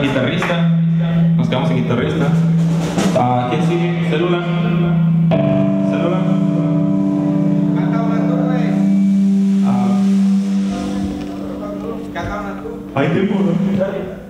guitarrista. Nos quedamos en guitarrista. Ah, ¿Quién sigue? Célula. Célula. Canta una tú, güey. Ah. Canta una tú. Hay tiempo, ¿no?